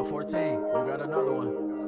Studio 14. We got another one.